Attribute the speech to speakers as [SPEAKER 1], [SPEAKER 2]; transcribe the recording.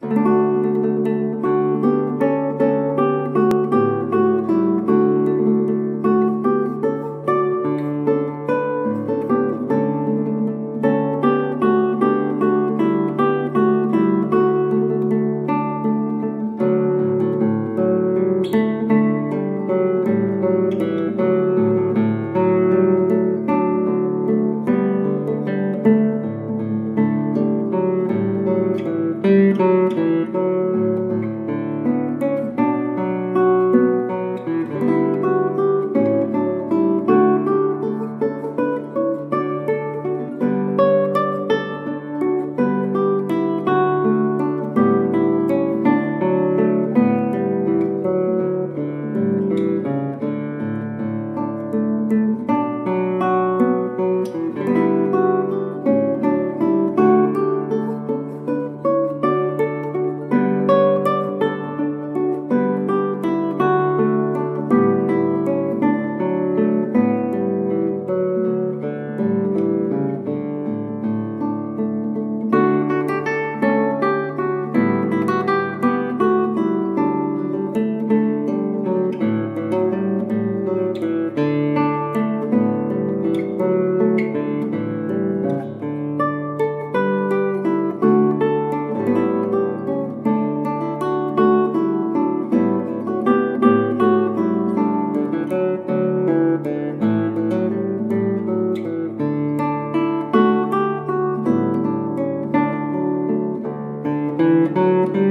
[SPEAKER 1] thank you Música